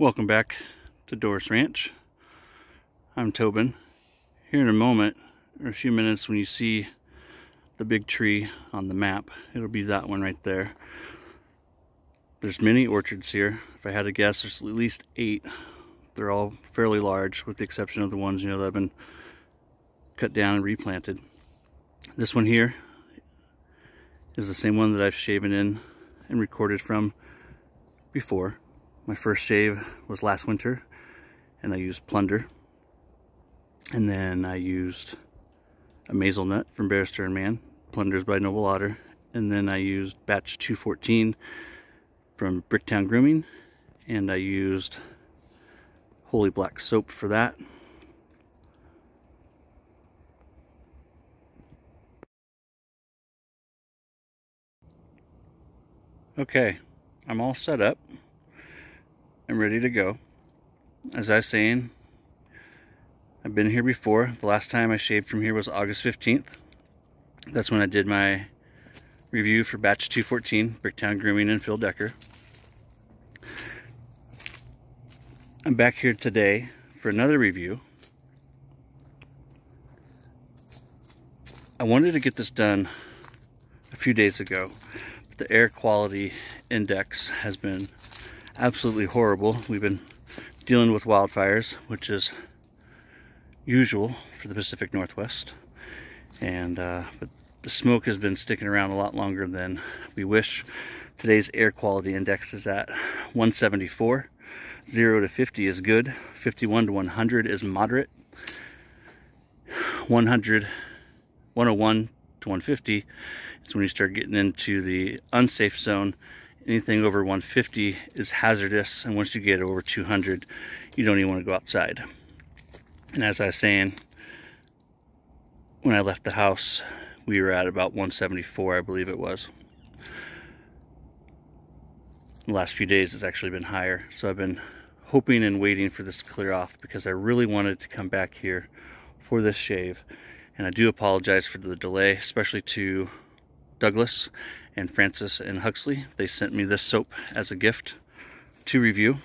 Welcome back to Dorris Ranch. I'm Tobin. Here in a moment, or a few minutes, when you see the big tree on the map, it'll be that one right there. There's many orchards here. If I had to guess, there's at least eight. They're all fairly large, with the exception of the ones you know that have been cut down and replanted. This one here is the same one that I've shaven in and recorded from before. My first shave was last winter and I used Plunder. And then I used Amazelnut from Barrister and Mann, Plunders by Noble Otter. And then I used batch 214 from Bricktown Grooming. And I used Holy Black Soap for that. Okay, I'm all set up and ready to go. As I was saying, I've been here before. The last time I shaved from here was August 15th. That's when I did my review for batch 214, Bricktown Grooming and Phil Decker. I'm back here today for another review. I wanted to get this done a few days ago, but the air quality index has been absolutely horrible. We've been dealing with wildfires, which is usual for the Pacific Northwest. And uh, but the smoke has been sticking around a lot longer than we wish. Today's air quality index is at 174. 0 to 50 is good. 51 to 100 is moderate. 100, 101 to 150 is when you start getting into the unsafe zone anything over 150 is hazardous and once you get over 200 you don't even want to go outside. And as I was saying when I left the house we were at about 174 I believe it was. The last few days it's actually been higher so I've been hoping and waiting for this to clear off because I really wanted to come back here for this shave. And I do apologize for the delay especially to Douglas and Francis and Huxley. They sent me this soap as a gift to review.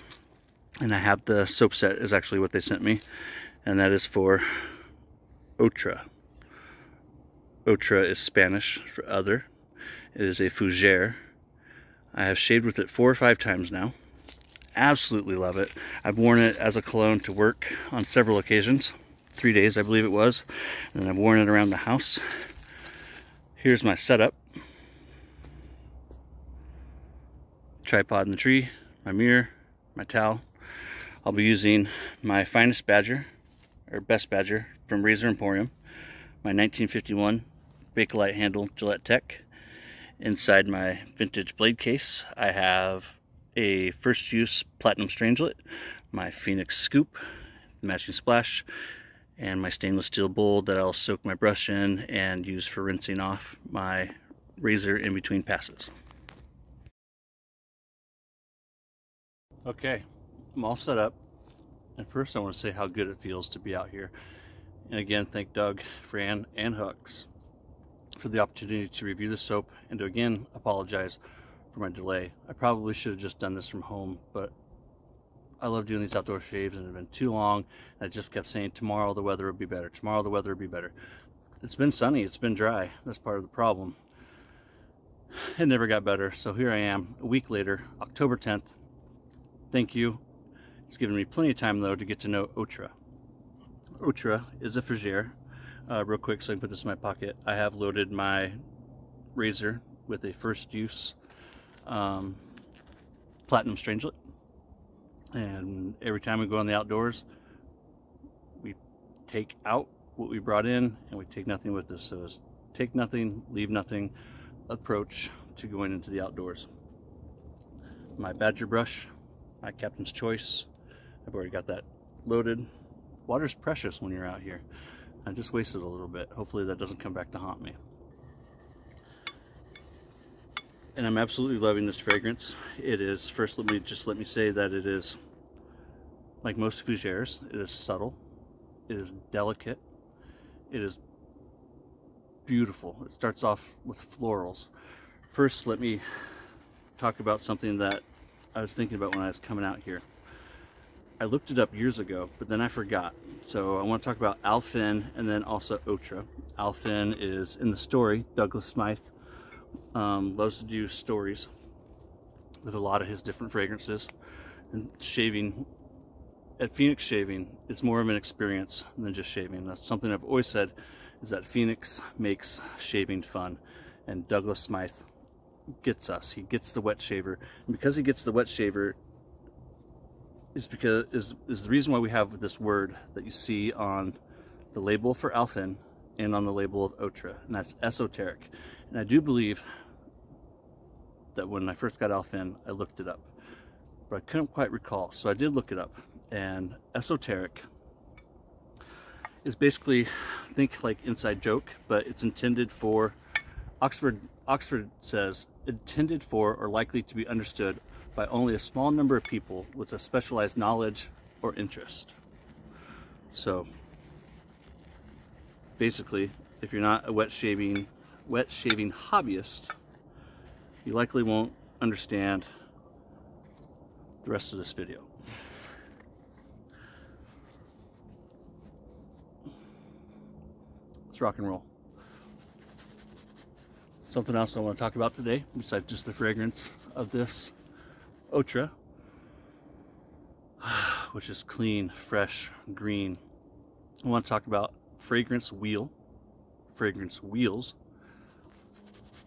And I have the soap set is actually what they sent me. And that is for Otra. Otra is Spanish for other. It is a fougere. I have shaved with it four or five times now. Absolutely love it. I've worn it as a cologne to work on several occasions. Three days, I believe it was. And I've worn it around the house. Here's my setup. Tripod in the tree, my mirror, my towel. I'll be using my finest badger, or best badger, from Razor Emporium, my 1951 Bakelite handle Gillette Tech. Inside my vintage blade case, I have a first use Platinum Strangelet, my Phoenix Scoop, matching splash, and my stainless steel bowl that I'll soak my brush in and use for rinsing off my razor in between passes. Okay, I'm all set up. And first I want to say how good it feels to be out here. And again, thank Doug, Fran, and Hooks for the opportunity to review the soap and to again apologize for my delay. I probably should have just done this from home, but I love doing these outdoor shaves and it's been too long. I just kept saying tomorrow the weather will be better. Tomorrow the weather will be better. It's been sunny, it's been dry. That's part of the problem. It never got better. So here I am a week later, October 10th, Thank you. It's given me plenty of time though to get to know Otra. Otra is a fougere. Uh, real quick so I can put this in my pocket. I have loaded my razor with a first use um, platinum strangelet. And every time we go on the outdoors, we take out what we brought in and we take nothing with us. So it's take nothing, leave nothing approach to going into the outdoors. My badger brush my captain's choice. I've already got that loaded. Water's precious when you're out here. I just wasted a little bit. Hopefully that doesn't come back to haunt me. And I'm absolutely loving this fragrance. It is, first let me just let me say that it is, like most fougères, it is subtle, it is delicate, it is beautiful. It starts off with florals. First, let me talk about something that I was thinking about when I was coming out here. I looked it up years ago, but then I forgot. So I want to talk about Alfin and then also Otra. Alfin is in the story, Douglas Smythe um, loves to do stories with a lot of his different fragrances. And shaving, at Phoenix Shaving, it's more of an experience than just shaving. That's something I've always said, is that Phoenix makes shaving fun. And Douglas Smythe gets us. He gets the wet shaver. And because he gets the wet shaver, is because is is the reason why we have this word that you see on the label for Alfin and on the label of Otra, and that's esoteric. And I do believe that when I first got Alfin, I looked it up, but I couldn't quite recall. So I did look it up, and esoteric is basically think like inside joke, but it's intended for Oxford. Oxford says intended for or likely to be understood by only a small number of people with a specialized knowledge or interest. So basically, if you're not a wet shaving wet shaving hobbyist, you likely won't understand the rest of this video. Let's rock and roll. Something else I want to talk about today, besides just the fragrance of this Otra, which is clean, fresh, green. I want to talk about fragrance wheel, fragrance wheels,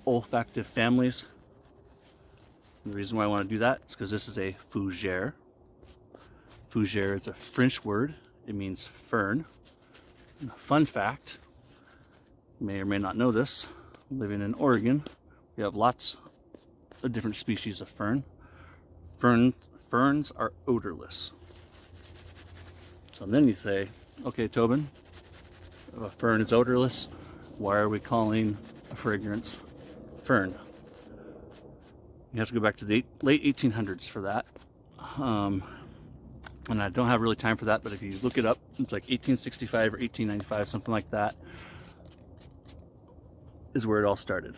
olfactive families. And the reason why I want to do that is because this is a fougere. Fougere is a French word. It means fern. fun fact, may or may not know this, living in Oregon, we have lots of different species of fern. Fern, ferns are odorless. So then you say, okay, Tobin, if a fern is odorless, why are we calling a fragrance fern? You have to go back to the late 1800s for that. Um, and I don't have really time for that, but if you look it up, it's like 1865 or 1895, something like that, is where it all started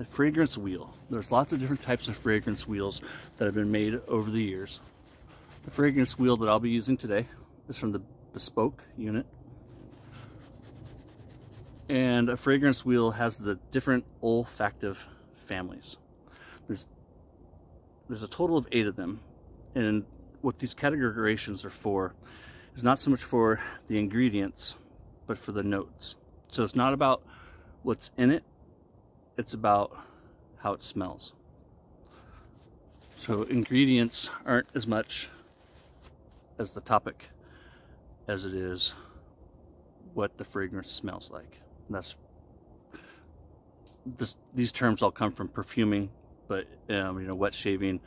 a fragrance wheel. There's lots of different types of fragrance wheels that have been made over the years. The fragrance wheel that I'll be using today is from the Bespoke unit. And a fragrance wheel has the different olfactive families. There's, there's a total of eight of them. And what these categorizations are for is not so much for the ingredients, but for the notes. So it's not about what's in it, it's about how it smells. So ingredients aren't as much as the topic as it is what the fragrance smells like. And that's this, these terms all come from perfuming, but um, you know, wet shaving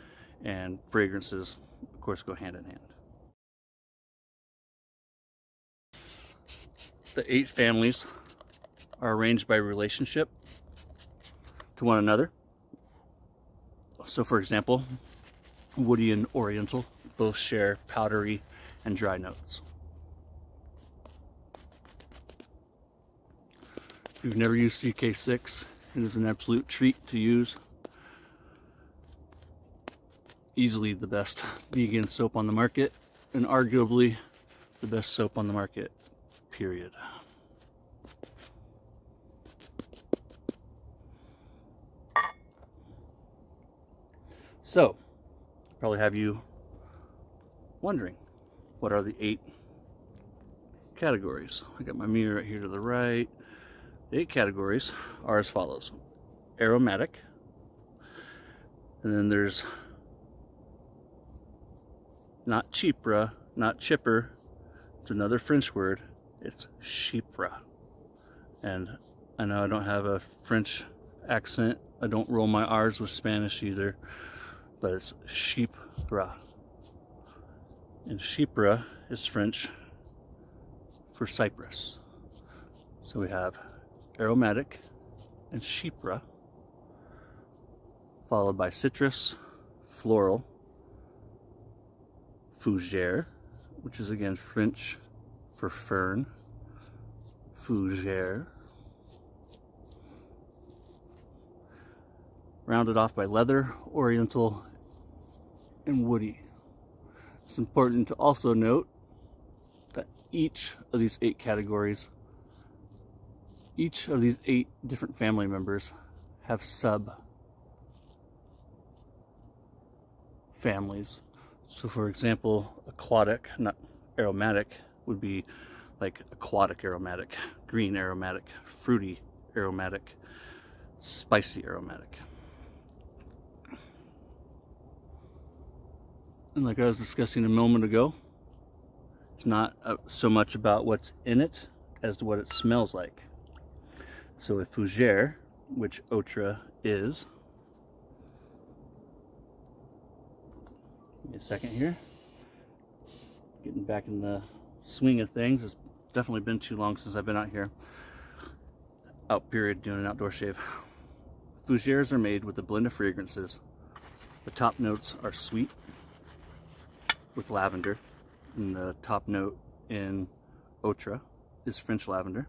and fragrances, of course, go hand in hand. The eight families are arranged by relationship to one another. So for example, woody and oriental both share powdery and dry notes. If you've never used CK6, it is an absolute treat to use. Easily the best vegan soap on the market and arguably the best soap on the market, period. So, probably have you wondering, what are the eight categories? I got my mirror right here to the right. The eight categories are as follows. Aromatic, and then there's not chypre, not chipper, it's another French word, it's chypre. And I know I don't have a French accent, I don't roll my R's with Spanish either but it's chypre. And chypre is French for cypress. So we have aromatic and chypre, followed by citrus, floral, fougere, which is again French for fern, fougere, rounded off by leather, oriental, and woody. It's important to also note that each of these eight categories, each of these eight different family members have sub families. So for example, aquatic, not aromatic, would be like aquatic aromatic, green aromatic, fruity aromatic, spicy aromatic. And like I was discussing a moment ago, it's not uh, so much about what's in it as to what it smells like. So a fougere, which Otra is, Give me a second here. Getting back in the swing of things. It's definitely been too long since I've been out here. Out period doing an outdoor shave. Fougeres are made with a blend of fragrances. The top notes are sweet with lavender. And the top note in Otra is French lavender.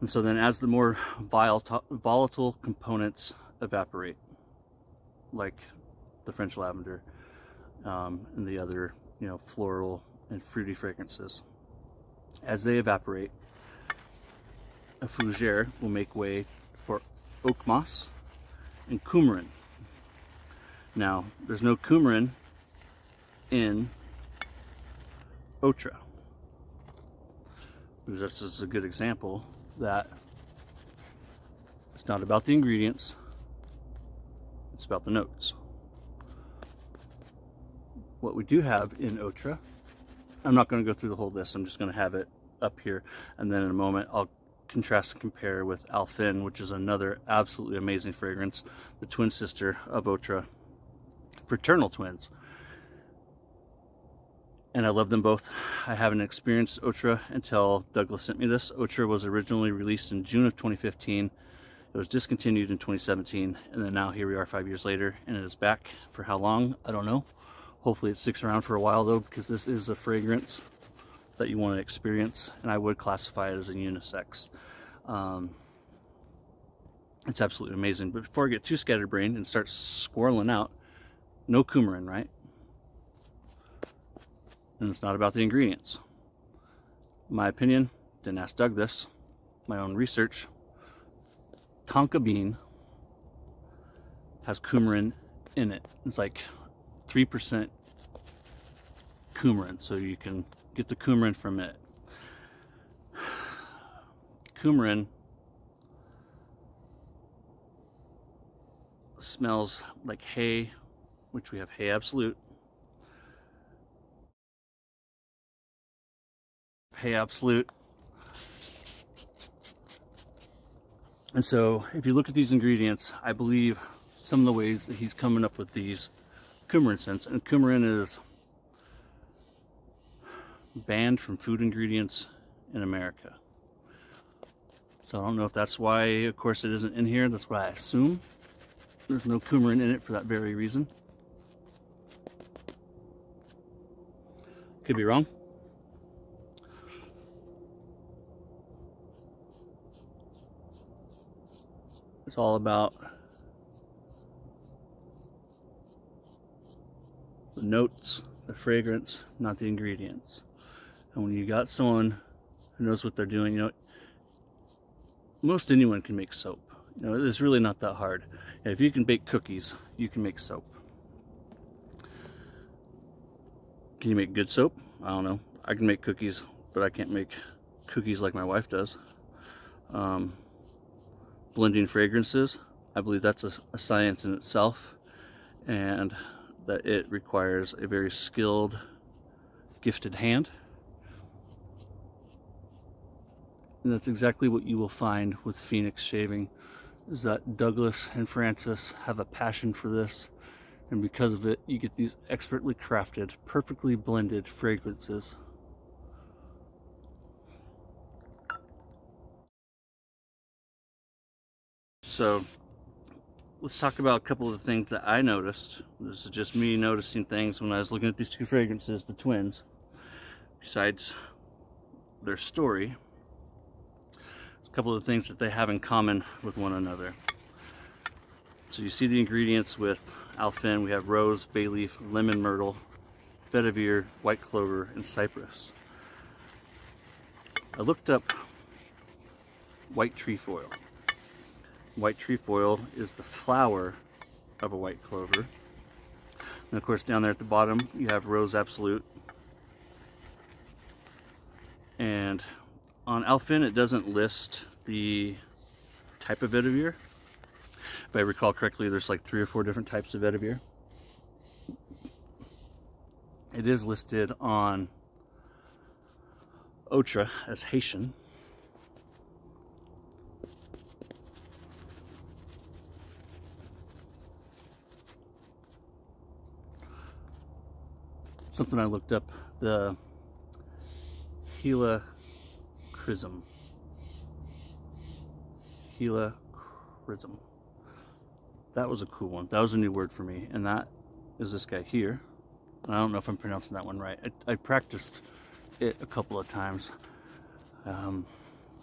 And so then as the more volatile components evaporate, like the French lavender um, and the other, you know, floral and fruity fragrances. As they evaporate, a fougere will make way for oak moss and coumarin. Now, there's no coumarin in Otra. This is a good example that it's not about the ingredients, it's about the notes what we do have in Otra. I'm not going to go through the whole list. I'm just going to have it up here. And then in a moment, I'll contrast and compare with Alfin, which is another absolutely amazing fragrance, the twin sister of Otra, fraternal twins. And I love them both. I haven't experienced Otra until Douglas sent me this. Otra was originally released in June of 2015. It was discontinued in 2017, and then now here we are five years later, and it is back. For how long? I don't know. Hopefully it sticks around for a while though because this is a fragrance that you want to experience and I would classify it as a unisex. Um, it's absolutely amazing. But before I get too scatterbrained and start squirreling out, no coumarin, right? And it's not about the ingredients. My opinion, didn't ask Doug this, my own research, tonka bean has coumarin in it. It's like 3% coumarin, so you can get the coumarin from it. Coumarin smells like hay, which we have hay absolute. Hay absolute. And so if you look at these ingredients, I believe some of the ways that he's coming up with these coumarin scents. And coumarin is banned from food ingredients in America. So I don't know if that's why, of course, it isn't in here. That's what I assume. There's no coumarin in it for that very reason. Could be wrong. It's all about the notes, the fragrance, not the ingredients. And when you got someone who knows what they're doing, you know, most anyone can make soap. You know, it's really not that hard. If you can bake cookies, you can make soap. Can you make good soap? I don't know. I can make cookies, but I can't make cookies like my wife does. Um, blending fragrances, I believe that's a, a science in itself. And that it requires a very skilled, gifted hand. And that's exactly what you will find with Phoenix Shaving, is that Douglas and Francis have a passion for this, and because of it, you get these expertly crafted, perfectly blended fragrances. So let's talk about a couple of the things that I noticed. This is just me noticing things when I was looking at these two fragrances, the twins. Besides their story, a couple of things that they have in common with one another. So you see the ingredients with Alfin. We have rose, bay leaf, lemon myrtle, vetiver, white clover, and cypress. I looked up white trefoil. White trefoil is the flower of a white clover. And of course down there at the bottom you have rose absolute. And on Alfin it doesn't list the type of vetiver. If I recall correctly there's like three or four different types of vetiver. It is listed on Otra as Haitian. Something I looked up, the Gila Chrism. Gila Chrism. That was a cool one. That was a new word for me. And that is this guy here. I don't know if I'm pronouncing that one right. I, I practiced it a couple of times. Um,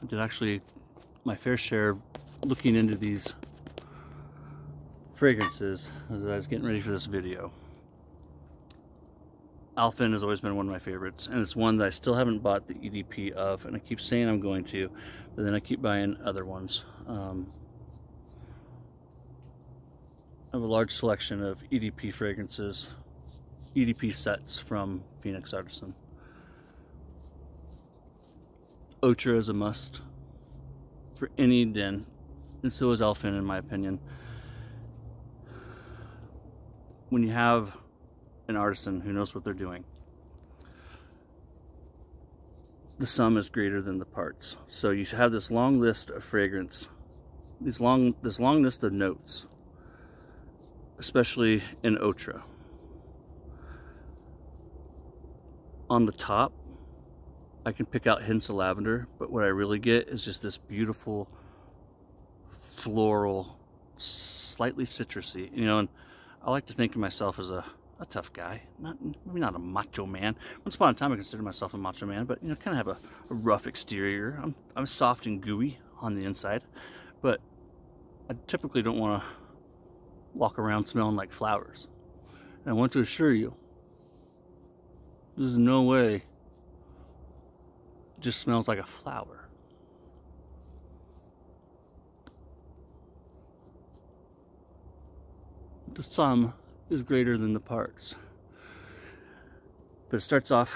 I did actually my fair share of looking into these fragrances as I was getting ready for this video. Alfin has always been one of my favorites, and it's one that I still haven't bought the EDP of, and I keep saying I'm going to, but then I keep buying other ones. Um, I have a large selection of EDP fragrances EDP sets from Phoenix Artisan. Otra is a must for any den, and so is Alfin in my opinion. When you have an artisan who knows what they're doing, the sum is greater than the parts. So you have this long list of fragrance, these long, this long list of notes, especially in Otra. on the top, I can pick out hints of lavender, but what I really get is just this beautiful floral, slightly citrusy, you know, and I like to think of myself as a, a tough guy, not maybe not a macho man. Once upon a time I considered myself a macho man, but you know, kind of have a, a rough exterior. I'm, I'm soft and gooey on the inside, but I typically don't want to walk around smelling like flowers. And I want to assure you, there's no way. It just smells like a flower. The sum is greater than the parts. But it starts off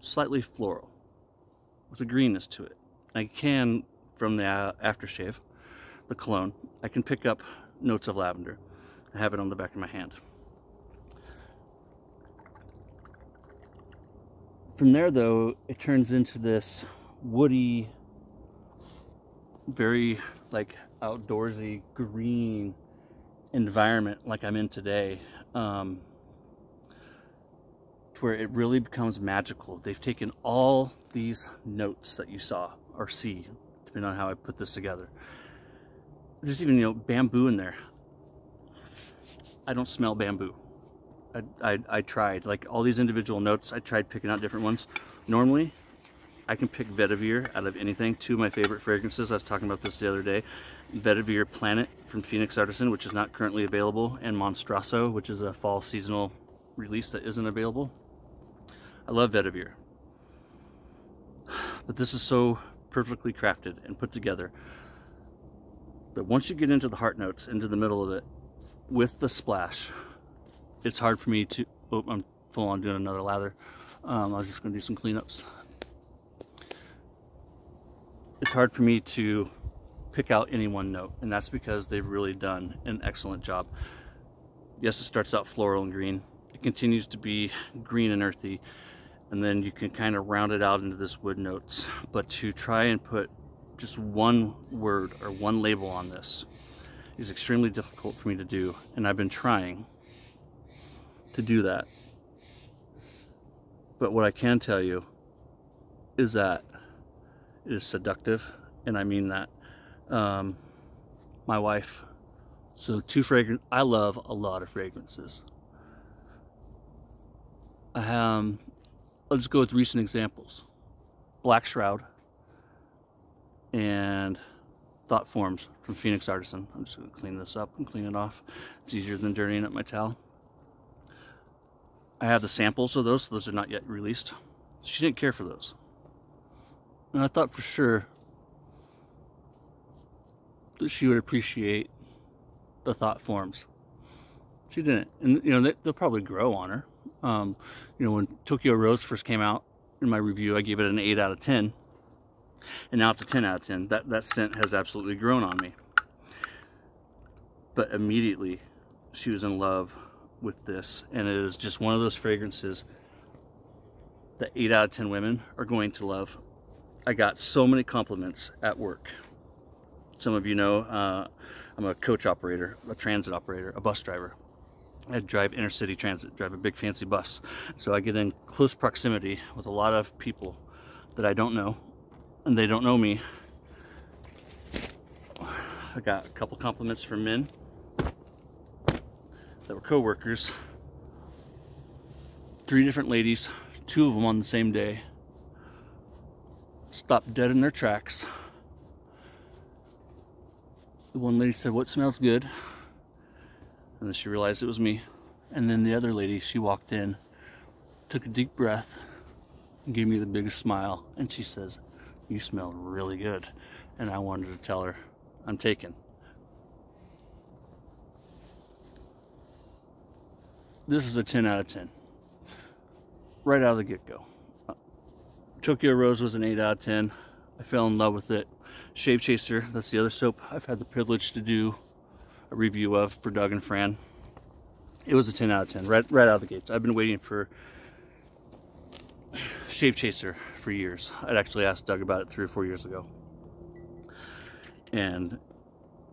slightly floral with a greenness to it. I can, from the uh, aftershave, the cologne, I can pick up notes of lavender. I have it on the back of my hand. From there, though, it turns into this woody, very like outdoorsy green environment like I'm in today. Um, where it really becomes magical. They've taken all these notes that you saw or see, depending on how I put this together. There's even, you know, bamboo in there. I don't smell bamboo. I, I, I tried, like all these individual notes, I tried picking out different ones. Normally, I can pick vetiver out of anything. Two of my favorite fragrances, I was talking about this the other day. Vetiver Planet from Phoenix Artisan, which is not currently available, and Monstrasso, which is a fall seasonal release that isn't available. I love vetiver. But this is so perfectly crafted and put together that once you get into the heart notes, into the middle of it, with the splash, it's hard for me to, oh, I'm full on doing another lather. Um, I was just gonna do some cleanups. It's hard for me to pick out any one note, and that's because they've really done an excellent job. Yes, it starts out floral and green. It continues to be green and earthy, and then you can kind of round it out into this wood notes. But to try and put just one word or one label on this is extremely difficult for me to do, and I've been trying to do that. But what I can tell you is that is seductive, and I mean that. Um, my wife, so two fragrance, I love a lot of fragrances. Um, just go with recent examples. Black Shroud and Thought Forms from Phoenix Artisan. I'm just to clean this up and clean it off. It's easier than dirtying up my towel. I have the samples of those, so those are not yet released. She didn't care for those. And I thought for sure that she would appreciate the thought forms. She didn't. And, you know, they, will probably grow on her. Um, you know, when Tokyo Rose first came out in my review, I gave it an 8 out of 10. And now it's a 10 out of 10. That, that scent has absolutely grown on me. But immediately, she was in love with this. And it is just one of those fragrances that 8 out of 10 women are going to love. I got so many compliments at work. Some of you know uh, I'm a coach operator, a transit operator, a bus driver. I drive intercity transit, drive a big fancy bus. So I get in close proximity with a lot of people that I don't know and they don't know me. I got a couple compliments from men that were co-workers. Three different ladies, two of them on the same day, stopped dead in their tracks. The one lady said, what smells good? And then she realized it was me. And then the other lady, she walked in, took a deep breath, and gave me the biggest smile. And she says, you smell really good. And I wanted to tell her, I'm taken. This is a 10 out of 10. Right out of the get-go. Tokyo Rose was an 8 out of 10. I fell in love with it. Shave Chaser, that's the other soap I've had the privilege to do a review of for Doug and Fran. It was a 10 out of 10, right, right out of the gates. I've been waiting for Shave Chaser for years. I'd actually asked Doug about it three or four years ago. And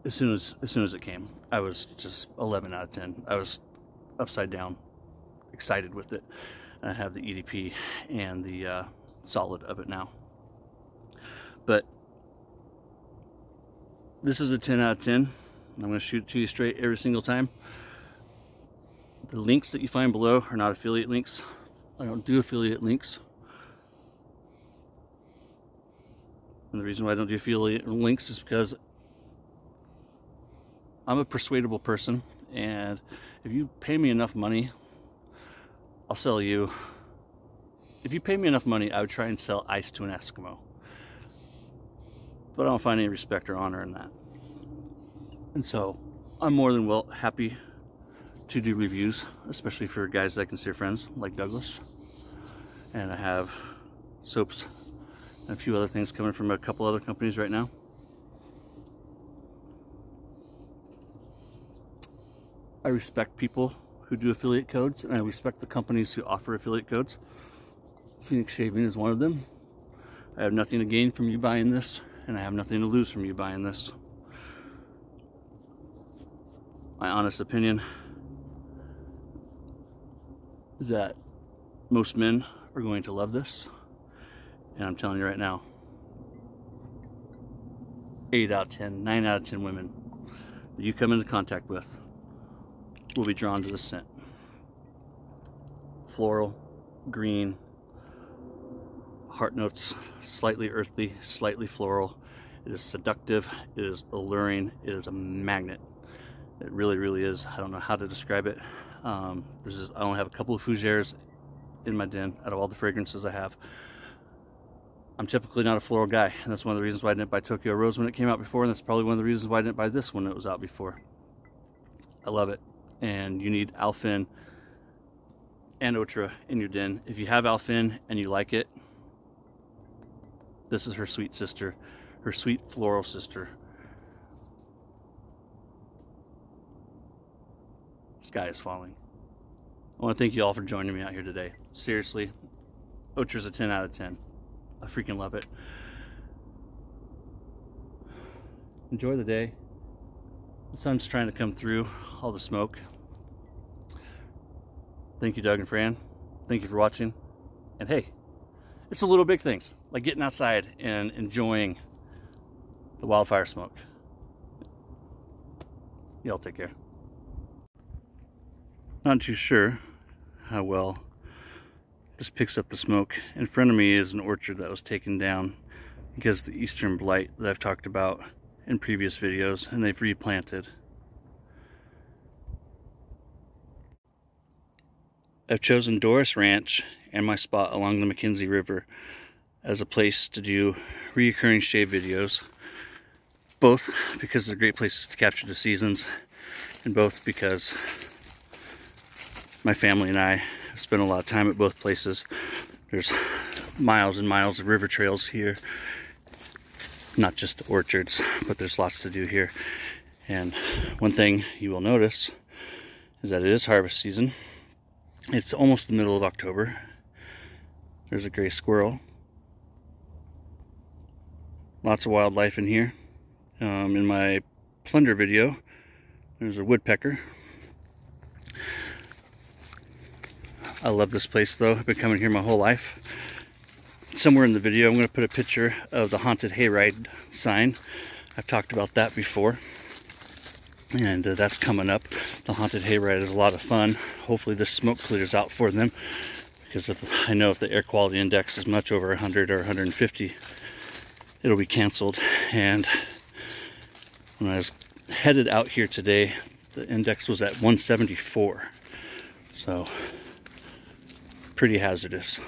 as soon as as soon as it came, I was just 11 out of 10. I was upside down, excited with it. I have the EDP and the uh, solid of it now. But this is a 10 out of 10. I'm going to shoot it to you straight every single time. The links that you find below are not affiliate links. I don't do affiliate links. And the reason why I don't do affiliate links is because I'm a persuadable person and if you pay me enough money, I'll sell you. If you pay me enough money, I would try and sell ice to an Eskimo. But I don't find any respect or honor in that. And so I'm more than well happy to do reviews, especially for guys that I consider friends, like Douglas. And I have soaps and a few other things coming from a couple other companies right now. I respect people who do affiliate codes, and I respect the companies who offer affiliate codes. Phoenix Shaving is one of them. I have nothing to gain from you buying this, and I have nothing to lose from you buying this. My honest opinion is that most men are going to love this. And I'm telling you right now, 8 out of 10, 9 out of 10 women that you come into contact with will be drawn to the scent. Floral, green, heart notes, slightly earthy, slightly floral. It is seductive, it is alluring, it is a magnet. It really, really is. I don't know how to describe it. Um, this is I only have a couple of fougères in my den out of all the fragrances I have. I'm typically not a floral guy, and that's one of the reasons why I didn't buy Tokyo Rose when it came out before, and that's probably one of the reasons why I didn't buy this when it was out before. I love it and you need Alfin and Otra in your den. If you have Alfin and you like it, this is her sweet sister, her sweet floral sister. Sky is falling. I want to thank you all for joining me out here today. Seriously, Otra's a 10 out of 10. I freaking love it. Enjoy the day. The sun's trying to come through all the smoke. Thank you, Doug and Fran. Thank you for watching. And hey, it's the little big things, like getting outside and enjoying the wildfire smoke. Y'all take care. Not too sure how well this picks up the smoke. In front of me is an orchard that was taken down because the eastern blight that I've talked about in previous videos and they've replanted. I've chosen Dorris Ranch and my spot along the McKenzie River as a place to do reoccurring shave videos. Both because they're great places to capture the seasons and both because my family and I have spent a lot of time at both places. There's miles and miles of river trails here. Not just the orchards, but there's lots to do here. And one thing you will notice is that it is harvest season. It's almost the middle of October. There's a gray squirrel. Lots of wildlife in here. Um, in my plunder video, there's a woodpecker. I love this place though. I've been coming here my whole life. Somewhere in the video, I'm going to put a picture of the haunted hayride sign. I've talked about that before and uh, that's coming up. The haunted hayride is a lot of fun. Hopefully this smoke clears out for them because if I know if the air quality index is much over 100 or 150, it'll be canceled. And when I was headed out here today, the index was at 174. So pretty hazardous.